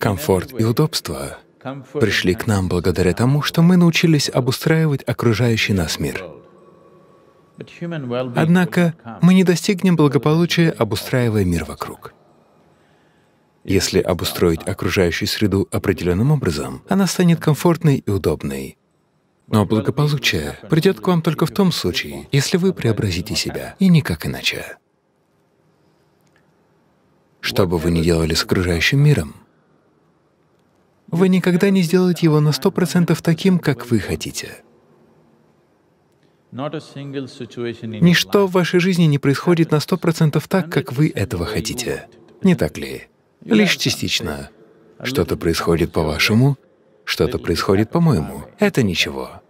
Комфорт и удобство пришли к нам благодаря тому, что мы научились обустраивать окружающий нас мир. Однако мы не достигнем благополучия, обустраивая мир вокруг. Если обустроить окружающую среду определенным образом, она станет комфортной и удобной. Но благополучие придет к вам только в том случае, если вы преобразите себя, и никак иначе. Что бы вы ни делали с окружающим миром, вы никогда не сделаете его на сто процентов таким, как вы хотите. Ничто в вашей жизни не происходит на сто процентов так, как вы этого хотите. Не так ли? Лишь частично. Что-то происходит по-вашему, что-то происходит по-моему. Это ничего.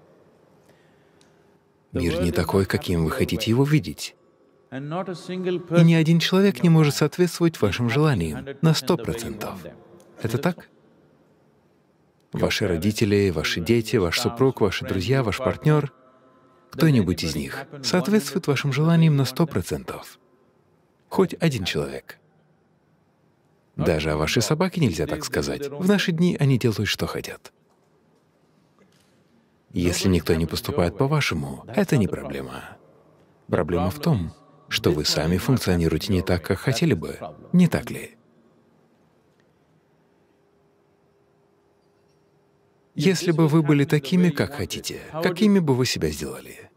Мир не такой, каким вы хотите его видеть. И ни один человек не может соответствовать вашим желаниям на сто процентов. Это так? Ваши родители, ваши дети, ваш супруг, ваши друзья, ваш партнер, кто-нибудь из них соответствует вашим желаниям на сто процентов. Хоть один человек. Даже о вашей собаке нельзя так сказать. В наши дни они делают, что хотят. Если никто не поступает по-вашему, это не проблема. Проблема в том, что вы сами функционируете не так, как хотели бы, не так ли? Если бы вы были такими, как хотите, какими бы вы себя сделали?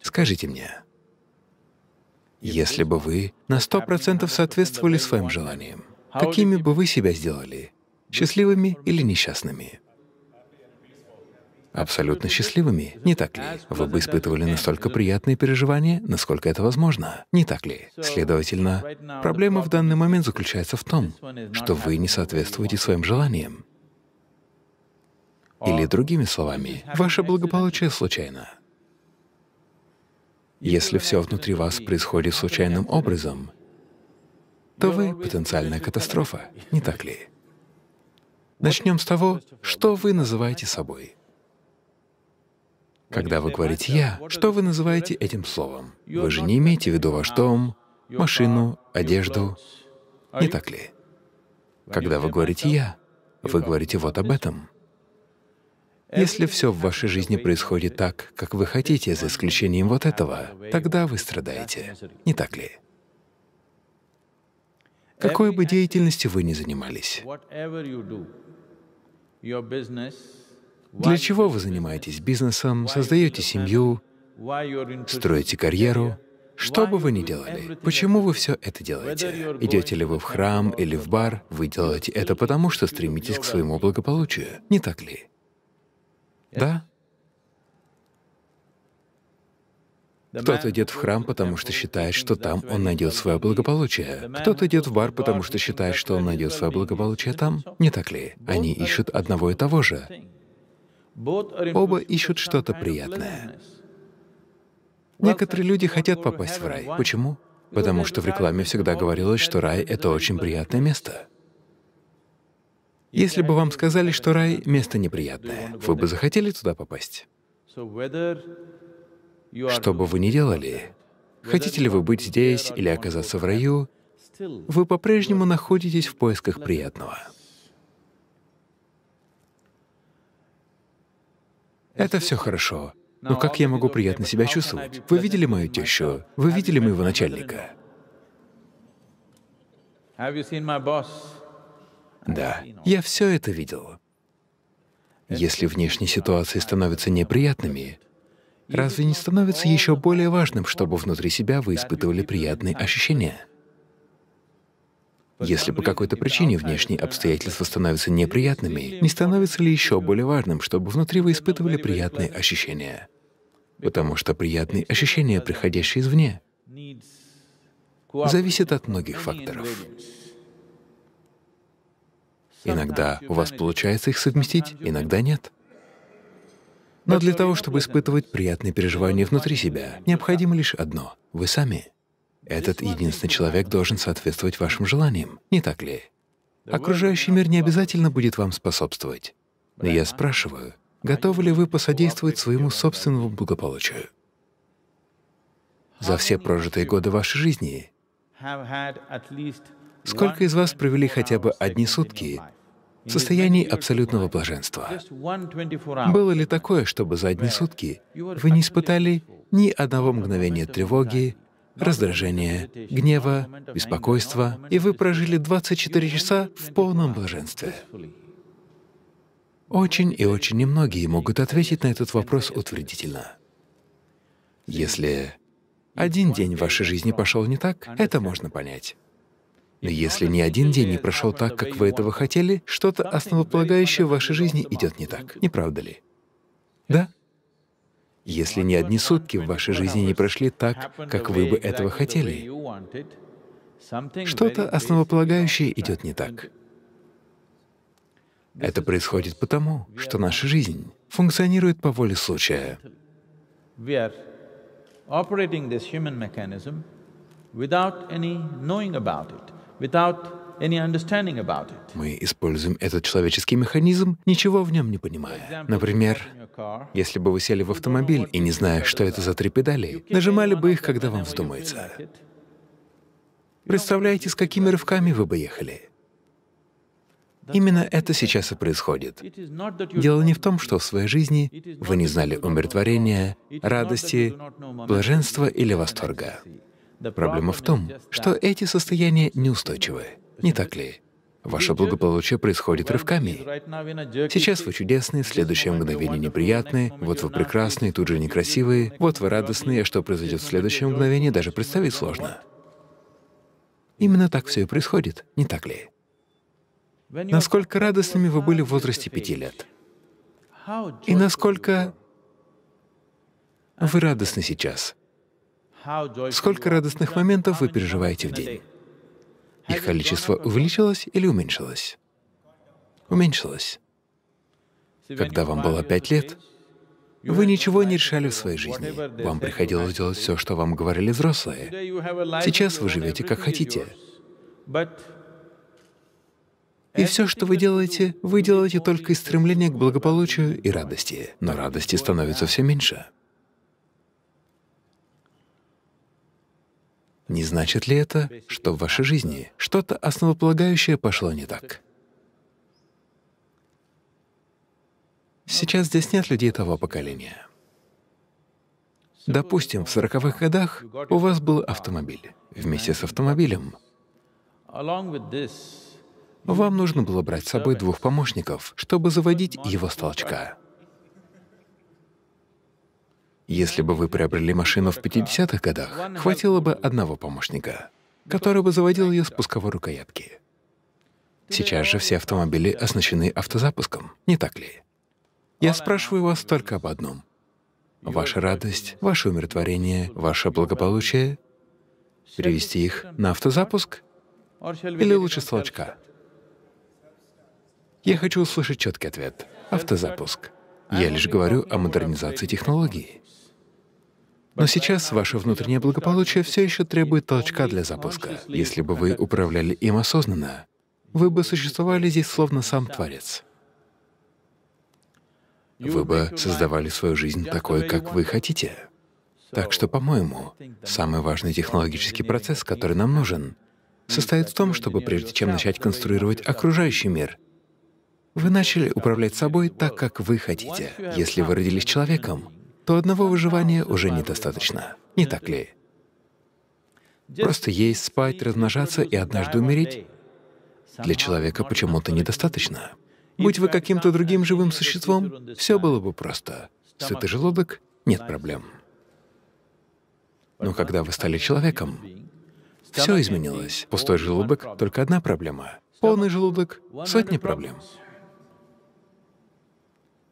Скажите мне. Если бы вы на сто процентов соответствовали своим желаниям, какими бы вы себя сделали? Счастливыми или несчастными? Абсолютно счастливыми, не так ли? Вы бы испытывали настолько приятные переживания, насколько это возможно, не так ли? Следовательно, проблема в данный момент заключается в том, что вы не соответствуете своим желаниям. Или другими словами, ваше благополучие случайно. Если все внутри вас происходит случайным образом, то вы — потенциальная катастрофа, не так ли? Начнем с того, что вы называете собой. Когда вы говорите «я», что вы называете этим словом? Вы же не имеете в виду ваш дом, машину, одежду, не так ли? Когда вы говорите «я», вы говорите вот об этом. Если все в вашей жизни происходит так, как вы хотите, за исключением вот этого, тогда вы страдаете, не так ли? Какой бы деятельностью вы ни занимались, для чего вы занимаетесь бизнесом, создаете семью, строите карьеру, что бы вы ни делали, почему вы все это делаете? Идете ли вы в храм или в бар, вы делаете это потому, что стремитесь к своему благополучию, не так ли? Да? Кто-то идет в храм, потому что считает, что там он найдет свое благополучие. Кто-то идет в бар, потому что считает, что он найдет свое благополучие там. Не так ли? Они ищут одного и того же. Оба ищут что-то приятное. Некоторые люди хотят попасть в рай. Почему? Потому что в рекламе всегда говорилось, что рай — это очень приятное место. Если бы вам сказали, что рай — место неприятное, вы бы захотели туда попасть? Что бы вы ни делали, хотите ли вы быть здесь или оказаться в раю, вы по-прежнему находитесь в поисках приятного. Это все хорошо. Но как я могу приятно себя чувствовать? Вы видели мою тещу? Вы видели моего начальника? Да, я все это видел. Если внешние ситуации становятся неприятными, разве не становится еще более важным, чтобы внутри себя вы испытывали приятные ощущения? Если по какой-то причине внешние обстоятельства становятся неприятными, не становится ли еще более важным, чтобы внутри вы испытывали приятные ощущения? Потому что приятные ощущения, приходящие извне, зависят от многих факторов. Иногда у вас получается их совместить, иногда нет. Но для того, чтобы испытывать приятные переживания внутри себя, необходимо лишь одно — вы сами. Этот единственный человек должен соответствовать вашим желаниям, не так ли? Окружающий мир не обязательно будет вам способствовать. Но я спрашиваю, готовы ли вы посодействовать своему собственному благополучию? За все прожитые годы вашей жизни Сколько из вас провели хотя бы одни сутки в состоянии абсолютного блаженства? Было ли такое, чтобы за одни сутки вы не испытали ни одного мгновения тревоги, раздражения, гнева, беспокойства, и вы прожили 24 часа в полном блаженстве? Очень и очень немногие могут ответить на этот вопрос утвердительно. Если один день в вашей жизни пошел не так, это можно понять. Но если ни один день не прошел так, как вы этого хотели, что-то основополагающее в вашей жизни идет не так, не правда ли? Да? Если ни одни сутки в вашей жизни не прошли так, как вы бы этого хотели, что-то основополагающее идет не так. Это происходит потому, что наша жизнь функционирует по воле случая operating this human mechanism without any knowing about it, without any understanding about it. Мы используем этот человеческий механизм, ничего в нем не понимая. Например, если бы вы сели в автомобиль и, не зная, что это за три педали, нажимали бы их, когда вам вздумается. Представляете, с какими рывками вы бы ехали? Именно это сейчас и происходит. Дело не в том, что в своей жизни вы не знали умиротворения, радости, блаженства или восторга. Проблема в том, что эти состояния неустойчивы, не так ли? Ваше благополучие происходит рывками. Сейчас вы чудесные, следующее мгновение неприятные, вот вы прекрасные, тут же некрасивые, вот вы радостные, а что произойдет в следующее мгновение, даже представить сложно. Именно так все и происходит, не так ли? насколько радостными вы были в возрасте пяти лет, и насколько вы радостны сейчас. Сколько радостных моментов вы переживаете в день? Их количество увеличилось или уменьшилось? Уменьшилось. Когда вам было пять лет, вы ничего не решали в своей жизни. Вам приходилось делать все, что вам говорили взрослые. Сейчас вы живете как хотите. И все, что вы делаете, вы делаете только из стремления к благополучию и радости. Но радости становится все меньше. Не значит ли это, что в вашей жизни что-то основополагающее пошло не так? Сейчас здесь нет людей того поколения. Допустим, в сороковых годах у вас был автомобиль. Вместе с автомобилем вам нужно было брать с собой двух помощников, чтобы заводить его с толчка. Если бы вы приобрели машину в 50-х годах, хватило бы одного помощника, который бы заводил ее с пусковой рукоятки. Сейчас же все автомобили оснащены автозапуском, не так ли? Я спрашиваю вас только об одном. Ваша радость, ваше умиротворение, ваше благополучие — перевести их на автозапуск или лучше с толчка? Я хочу услышать четкий ответ — автозапуск. Я лишь говорю о модернизации технологий. Но сейчас ваше внутреннее благополучие все еще требует толчка для запуска. Если бы вы управляли им осознанно, вы бы существовали здесь словно сам Творец. Вы бы создавали свою жизнь такой, как вы хотите. Так что, по-моему, самый важный технологический процесс, который нам нужен, состоит в том, чтобы прежде чем начать конструировать окружающий мир, вы начали управлять собой так, как вы хотите. Если вы родились человеком, то одного выживания уже недостаточно. Не так ли? Просто есть, спать, размножаться и однажды умереть для человека почему-то недостаточно. Будь вы каким-то другим живым существом, все было бы просто. Сытый желудок — нет проблем. Но когда вы стали человеком, все изменилось. Пустой желудок — только одна проблема. Полный желудок — сотни проблем.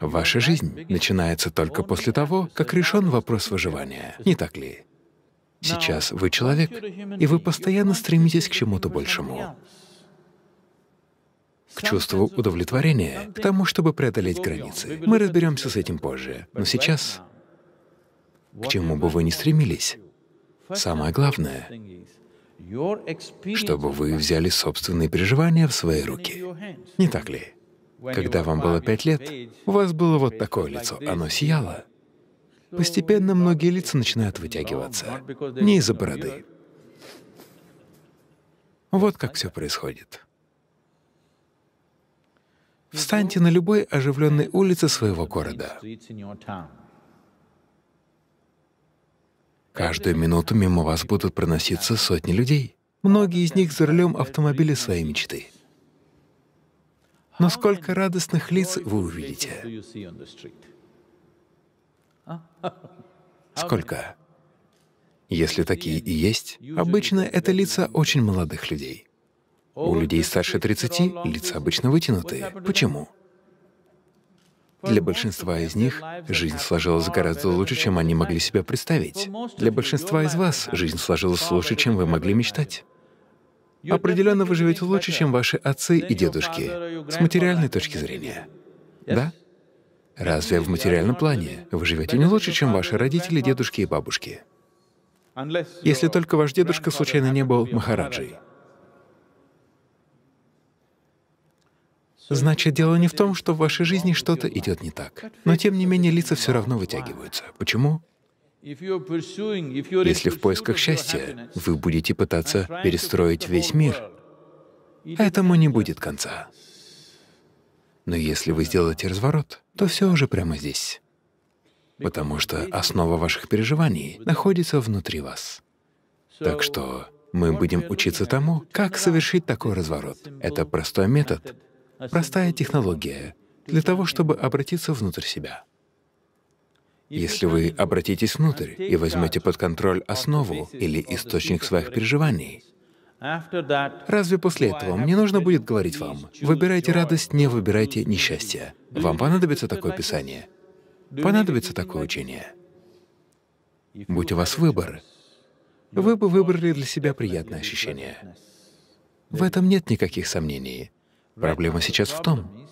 Ваша жизнь начинается только после того, как решен вопрос выживания, не так ли? Сейчас вы человек, и вы постоянно стремитесь к чему-то большему, к чувству удовлетворения, к тому, чтобы преодолеть границы. Мы разберемся с этим позже. Но сейчас, к чему бы вы ни стремились, самое главное, чтобы вы взяли собственные переживания в свои руки. Не так ли? Когда вам было пять лет, у вас было вот такое лицо, оно сияло. Постепенно многие лица начинают вытягиваться, не из-за бороды. Вот как все происходит. Встаньте на любой оживленной улице своего города. Каждую минуту мимо вас будут проноситься сотни людей. Многие из них за рулем автомобиля своей мечты. Но сколько радостных лиц вы увидите? Сколько? Если такие и есть, обычно это лица очень молодых людей. У людей старше 30 лица обычно вытянутые. Почему? Для большинства из них жизнь сложилась гораздо лучше, чем они могли себе представить. Для большинства из вас жизнь сложилась лучше, чем вы могли мечтать. Определенно вы живете лучше, чем ваши отцы и дедушки, с материальной точки зрения. Да? Разве в материальном плане вы живете не лучше, чем ваши родители, дедушки и бабушки? Если только ваш дедушка случайно не был Махараджей. Значит, дело не в том, что в вашей жизни что-то идет не так. Но тем не менее лица все равно вытягиваются. Почему? Если в поисках счастья вы будете пытаться перестроить весь мир, этому не будет конца. Но если вы сделаете разворот, то все уже прямо здесь потому что основа ваших переживаний находится внутри вас. Так что мы будем учиться тому, как совершить такой разворот. Это простой метод, простая технология для того, чтобы обратиться внутрь себя. Если вы обратитесь внутрь и возьмете под контроль основу или источник своих переживаний, разве после этого мне нужно будет говорить вам, выбирайте радость, не выбирайте несчастье? Вам понадобится такое писание? понадобится такое учение. Будь у вас выбор, вы бы выбрали для себя приятное ощущение. В этом нет никаких сомнений. Проблема сейчас в том,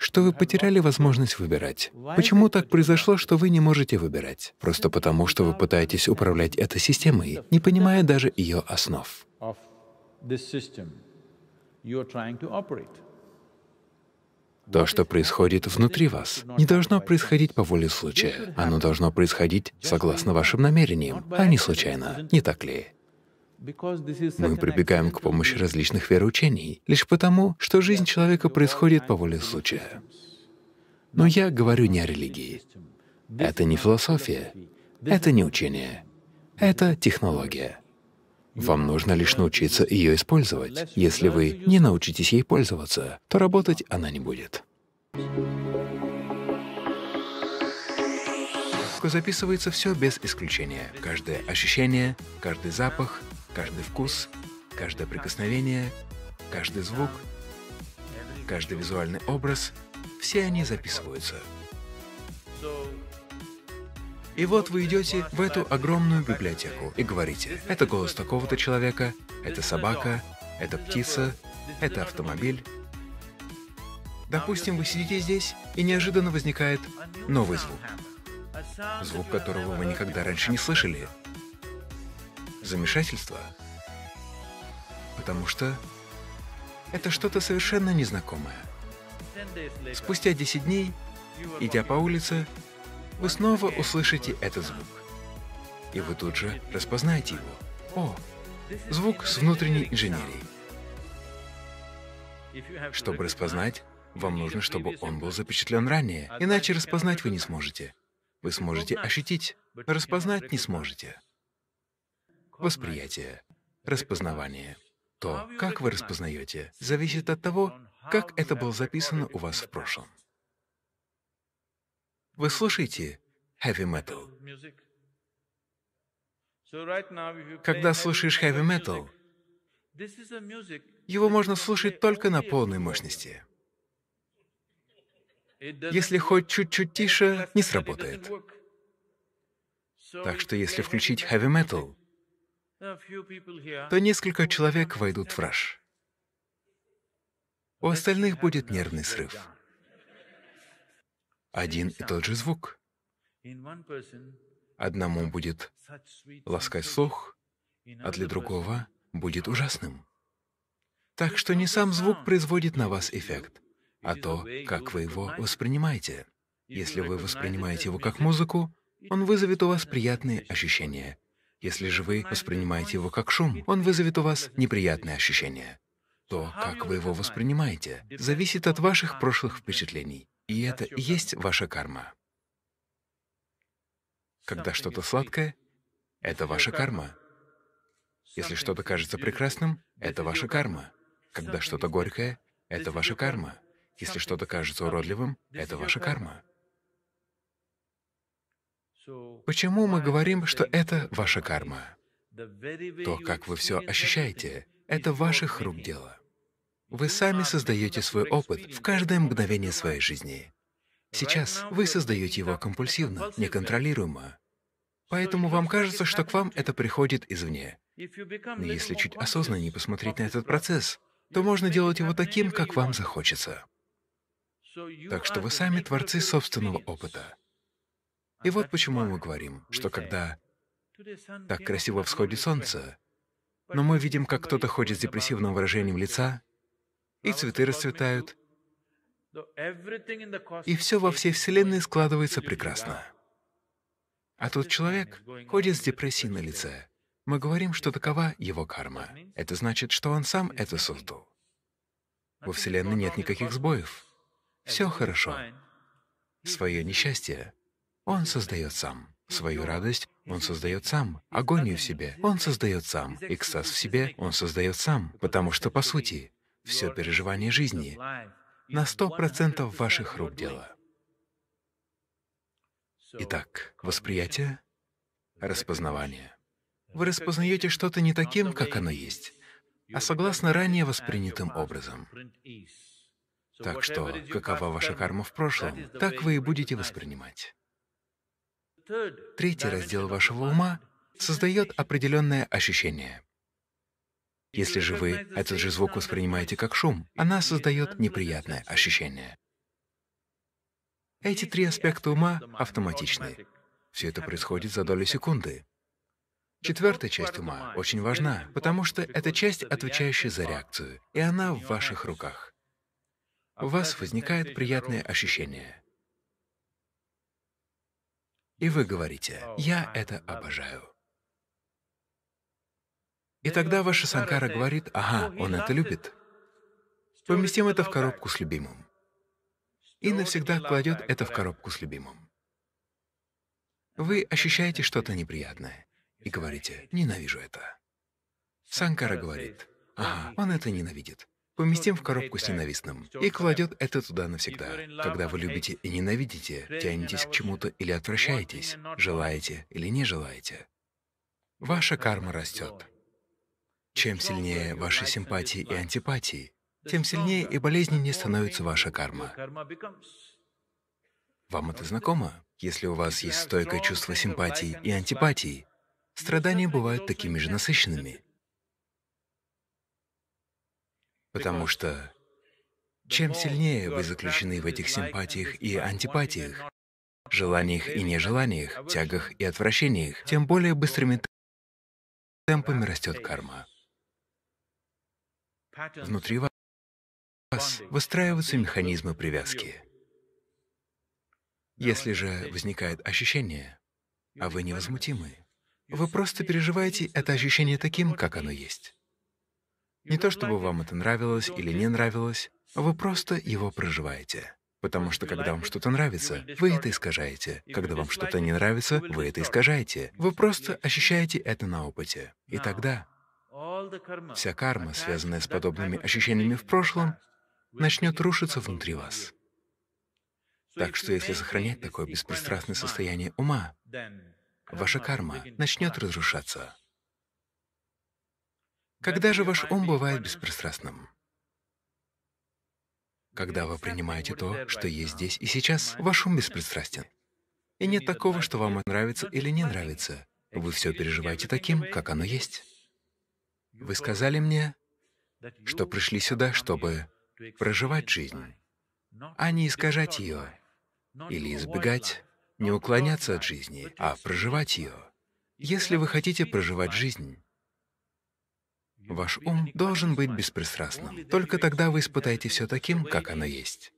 что вы потеряли возможность выбирать. Почему так произошло, что вы не можете выбирать? Просто потому, что вы пытаетесь управлять этой системой, не понимая даже ее основ. То, что происходит внутри вас, не должно происходить по воле случая. Оно должно происходить согласно вашим намерениям, а не случайно. Не так ли? Мы прибегаем к помощи различных вероучений лишь потому, что жизнь человека происходит по воле случая. Но я говорю не о религии. Это не философия, это не учение, это технология. Вам нужно лишь научиться ее использовать. Если вы не научитесь ей пользоваться, то работать она не будет. Записывается все без исключения. Каждое ощущение, каждый запах, каждый вкус, каждое прикосновение, каждый звук, каждый визуальный образ — все они записываются. И вот вы идете в эту огромную библиотеку и говорите, это голос такого-то человека, это собака, это птица, это автомобиль. Допустим, вы сидите здесь, и неожиданно возникает новый звук. Звук, которого вы никогда раньше не слышали. Замешательство. Потому что это что-то совершенно незнакомое. Спустя 10 дней, идя по улице, вы снова услышите этот звук. И вы тут же распознаете его. О, звук с внутренней инженерией. Чтобы распознать, вам нужно, чтобы он был запечатлен ранее, иначе распознать вы не сможете. Вы сможете ощутить, распознать не сможете. Восприятие, распознавание. То, как вы распознаете, зависит от того, как это было записано у вас в прошлом. Вы слушаете heavy metal. Когда слушаешь heavy metal, его можно слушать только на полной мощности. Если хоть чуть-чуть тише, не сработает. Так что если включить heavy metal, то несколько человек войдут в раж. У остальных будет нервный срыв один и тот же звук. Одному будет ласкать слух, а для другого будет ужасным. Так что не сам звук производит на вас эффект, а то, как вы его воспринимаете. Если вы воспринимаете его как музыку, он вызовет у вас приятные ощущения. Если же вы воспринимаете его как шум, он вызовет у вас неприятные ощущения. То, как вы его воспринимаете, зависит от ваших прошлых впечатлений. И это и есть ваша карма. Когда что-то сладкое — это ваша карма. Если что-то кажется прекрасным — это ваша карма. Когда что-то горькое — это ваша карма. Если что-то кажется уродливым — это ваша карма. Почему мы говорим, что это ваша карма? То, как вы все ощущаете, это ваших рук дело. Вы сами создаете свой опыт в каждое мгновение своей жизни. Сейчас вы создаете его компульсивно, неконтролируемо. Поэтому вам кажется, что к вам это приходит извне. Но если чуть осознаннее посмотреть на этот процесс, то можно делать его таким, как вам захочется. Так что вы сами творцы собственного опыта. И вот почему мы говорим, что когда так красиво всходит солнце, но мы видим, как кто-то ходит с депрессивным выражением лица, и цветы расцветают, и все во всей Вселенной складывается прекрасно. А тот человек ходит с депрессией на лице. Мы говорим, что такова его карма. Это значит, что он сам это создал. Во Вселенной нет никаких сбоев. Все хорошо. Свое несчастье он создает сам. Свою радость он создает сам, агонию в себе он создает сам, экстаз в себе он создает сам, потому что, по сути, все переживание жизни на сто процентов ваших рук дело. Итак, восприятие, распознавание. Вы распознаете что-то не таким, как оно есть, а согласно ранее воспринятым образом. Так что, какова ваша карма в прошлом, так вы и будете воспринимать. Третий раздел вашего ума создает определенное ощущение. Если же вы этот же звук воспринимаете как шум, она создает неприятное ощущение. Эти три аспекта ума автоматичны. Все это происходит за долю секунды. Четвертая часть ума очень важна, потому что это часть, отвечающая за реакцию, и она в ваших руках. У вас возникает приятное ощущение. И вы говорите, «Я это обожаю». И тогда ваша санкара говорит, «Ага, он это любит». Поместим это в коробку с любимым. И навсегда кладет это в коробку с любимым. Вы ощущаете что-то неприятное и говорите, «Ненавижу это». Санкара говорит, «Ага, он это ненавидит поместим в коробку с ненавистным и кладет это туда навсегда. Когда вы любите и ненавидите, тянетесь к чему-то или отвращаетесь, желаете или не желаете, ваша карма растет. Чем сильнее ваши симпатии и антипатии, тем сильнее и болезненнее становится ваша карма. Вам это знакомо? Если у вас есть стойкое чувство симпатии и антипатии, страдания бывают такими же насыщенными. Потому что чем сильнее вы заключены в этих симпатиях и антипатиях, желаниях и нежеланиях, тягах и отвращениях, тем более быстрыми темпами растет карма. Внутри вас выстраиваются механизмы привязки. Если же возникает ощущение, а вы невозмутимы, вы просто переживаете это ощущение таким, как оно есть. Не то чтобы вам это нравилось или не нравилось, вы просто его проживаете. Потому что когда вам что-то нравится, вы это искажаете. Когда вам что-то не нравится, вы это искажаете. Вы просто ощущаете это на опыте. И тогда вся карма, связанная с подобными ощущениями в прошлом, начнет рушиться внутри вас. Так что если сохранять такое беспристрастное состояние ума, ваша карма начнет разрушаться. Когда же ваш ум бывает беспристрастным? Когда вы принимаете то, что есть здесь и сейчас, ваш ум беспристрастен. И нет такого, что вам нравится или не нравится. Вы все переживаете таким, как оно есть. Вы сказали мне, что пришли сюда, чтобы проживать жизнь, а не искажать ее или избегать, не уклоняться от жизни, а проживать ее. Если вы хотите проживать жизнь, Ваш ум должен быть беспристрастным. Только тогда вы испытаете все таким, как оно есть.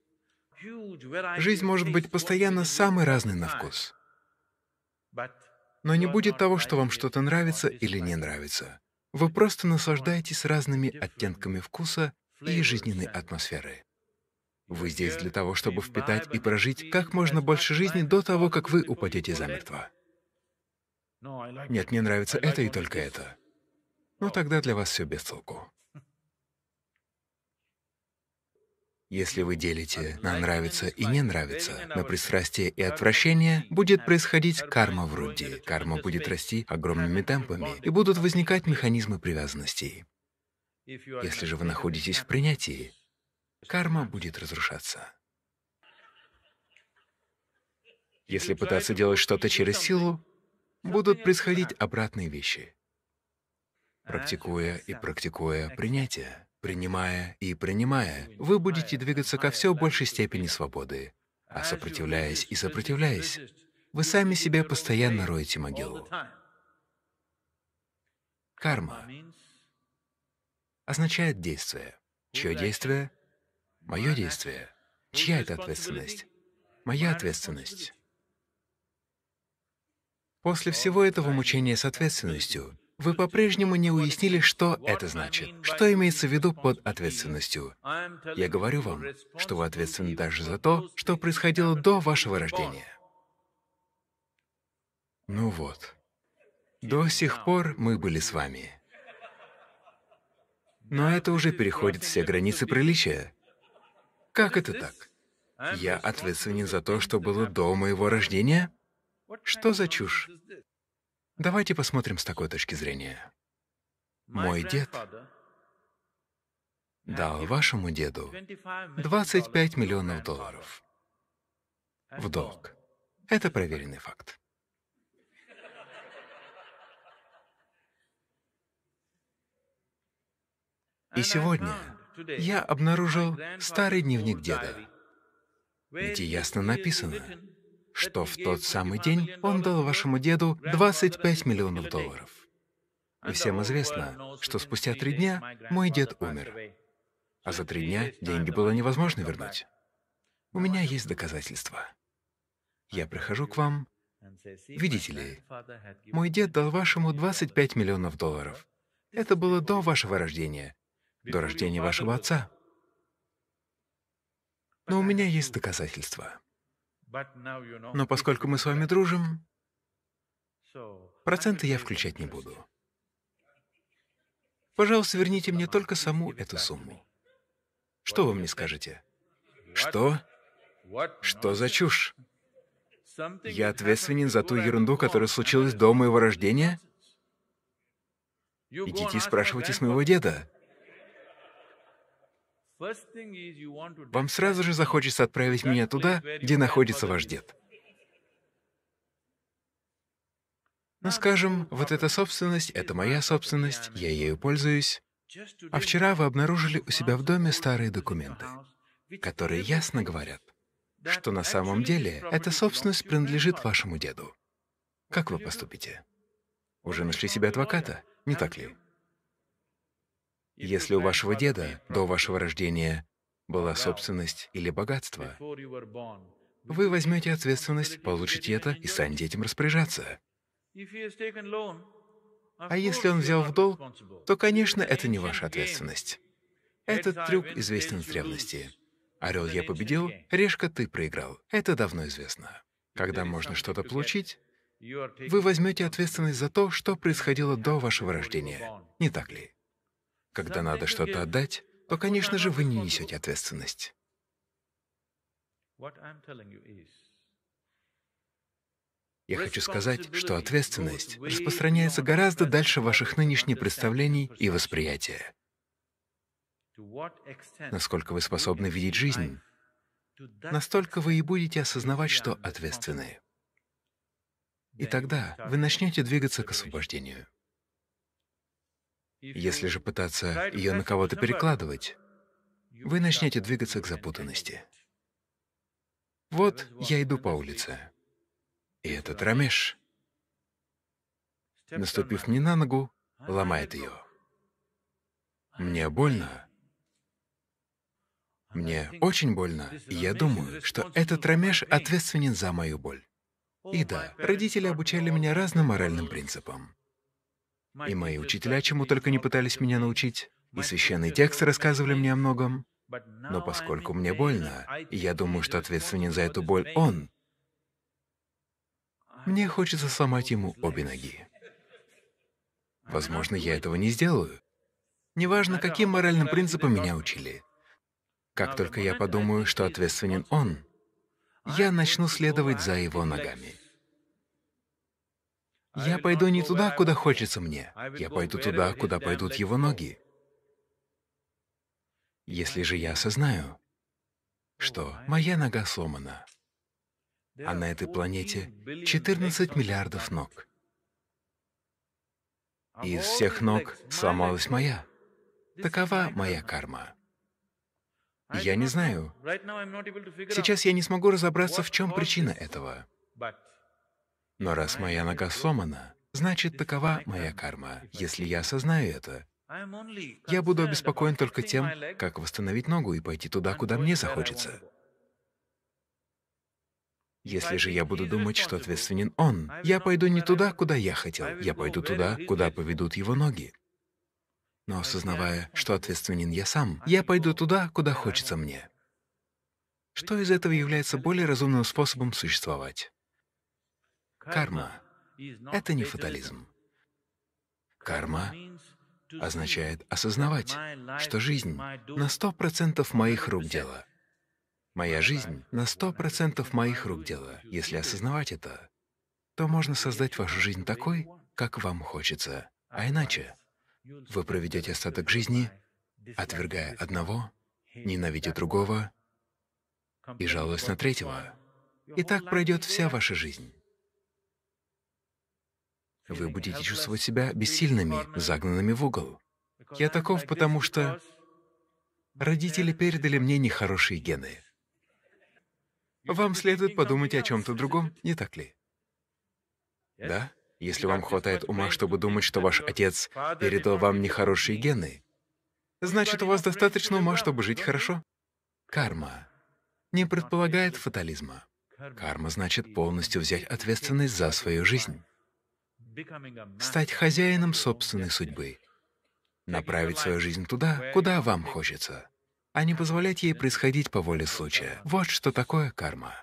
Жизнь может быть постоянно самой разной на вкус. Но не будет того, что вам что-то нравится или не нравится. Вы просто наслаждаетесь разными оттенками вкуса и жизненной атмосферы. Вы здесь для того, чтобы впитать и прожить как можно больше жизни до того, как вы упадете замертво. Нет, мне нравится это и только это. Ну тогда для вас все без толку. Если вы делите на нравится и не нравится, на пристрастие и отвращение, будет происходить карма в вроде. Карма будет расти огромными темпами, и будут возникать механизмы привязанностей. Если же вы находитесь в принятии, карма будет разрушаться. Если пытаться делать что-то через силу, будут происходить обратные вещи. Практикуя и практикуя принятие, принимая и принимая, вы будете двигаться ко все большей степени свободы. А сопротивляясь и сопротивляясь, вы сами себе постоянно роете могилу. Карма означает действие. Чье действие? Мое действие. Чья это ответственность? Моя ответственность. После всего этого мучения с ответственностью вы по-прежнему не уяснили, что это значит, что имеется в виду под ответственностью. Я говорю вам, что вы ответственны даже за то, что происходило до вашего рождения. Ну вот. До сих пор мы были с вами. Но это уже переходит все границы приличия. Как это так? Я ответственен за то, что было до моего рождения? Что за чушь? Давайте посмотрим с такой точки зрения. Мой дед дал вашему деду 25 миллионов долларов в долг. Это проверенный факт. И сегодня я обнаружил старый дневник деда, где ясно написано, что в тот самый день он дал вашему деду 25 миллионов долларов. И всем известно, что спустя три дня мой дед умер, а за три дня деньги было невозможно вернуть. У меня есть доказательства. Я прихожу к вам, видите ли, мой дед дал вашему 25 миллионов долларов. Это было до вашего рождения, до рождения вашего отца. Но у меня есть доказательства. Но поскольку мы с вами дружим, проценты я включать не буду. Пожалуйста, верните мне только саму эту сумму. Что вы мне скажете? Что? Что за чушь? Я ответственен за ту ерунду, которая случилась до моего рождения? Идите и спрашивайте с моего деда. Вам сразу же захочется отправить меня туда, где находится ваш дед. Ну, скажем, вот эта собственность — это моя собственность, я ею пользуюсь. А вчера вы обнаружили у себя в доме старые документы, которые ясно говорят, что на самом деле эта собственность принадлежит вашему деду. Как вы поступите? Уже нашли себе адвоката, не так ли? Если у вашего деда до вашего рождения была собственность или богатство, вы возьмете ответственность, получите это и станете этим распоряжаться. А если он взял в долг, то, конечно, это не ваша ответственность. Этот трюк известен с древности. Орел я победил, решка ты проиграл. Это давно известно. Когда можно что-то получить, вы возьмете ответственность за то, что происходило до вашего рождения. Не так ли? Когда надо что-то отдать, то, конечно же, вы не несете ответственность. Я хочу сказать, что ответственность распространяется гораздо дальше ваших нынешних представлений и восприятия. Насколько вы способны видеть жизнь, настолько вы и будете осознавать, что ответственны. И тогда вы начнете двигаться к освобождению. Если же пытаться ее на кого-то перекладывать, вы начнете двигаться к запутанности. Вот я иду по улице, и этот рамеш, наступив мне на ногу, ломает ее. Мне больно. Мне очень больно, и я думаю, что этот рамеш ответственен за мою боль. И да, родители обучали меня разным моральным принципам. И мои учителя чему только не пытались меня научить, и священные тексты рассказывали мне о многом. Но поскольку мне больно, и я думаю, что ответственен за эту боль он, мне хочется сломать ему обе ноги. Возможно, я этого не сделаю. Неважно, каким моральным принципам меня учили. Как только я подумаю, что ответственен он, я начну следовать за его ногами. Я пойду не туда, куда хочется мне. Я пойду туда, куда пойдут его ноги. Если же я осознаю, что моя нога сломана, а на этой планете 14 миллиардов ног, и из всех ног сломалась моя, такова моя карма. Я не знаю. Сейчас я не смогу разобраться, в чем причина этого. Но раз моя нога сломана, значит, такова моя карма. Если я осознаю это, я буду обеспокоен только тем, как восстановить ногу и пойти туда, куда мне захочется. Если же я буду думать, что ответственен он, я пойду не туда, куда я хотел, я пойду туда, куда поведут его ноги. Но осознавая, что ответственен я сам, я пойду туда, куда хочется мне. Что из этого является более разумным способом существовать? Карма — это не фатализм. Карма означает осознавать, что жизнь на сто процентов моих рук дело. Моя жизнь на сто процентов моих рук дело. Если осознавать это, то можно создать вашу жизнь такой, как вам хочется. А иначе вы проведете остаток жизни, отвергая одного, ненавидя другого и жалуясь на третьего. И так пройдет вся ваша жизнь. Вы будете чувствовать себя бессильными, загнанными в угол. Я таков, потому что родители передали мне нехорошие гены. Вам следует подумать о чем-то другом, не так ли? Да? Если вам хватает ума, чтобы думать, что ваш отец передал вам нехорошие гены, значит, у вас достаточно ума, чтобы жить хорошо. Карма не предполагает фатализма. Карма значит полностью взять ответственность за свою жизнь, стать хозяином собственной судьбы, направить свою жизнь туда, куда вам хочется, а не позволять ей происходить по воле случая. Вот что такое карма.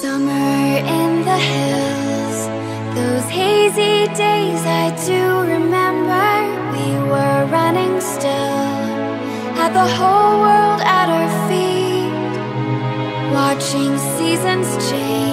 Summer in the hills, those hazy days I do remember. We were running still, had the whole world at our feet, watching seasons change.